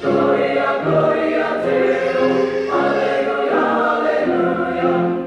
Gloria, gloria a Deus, oh, aleluia, aleluia.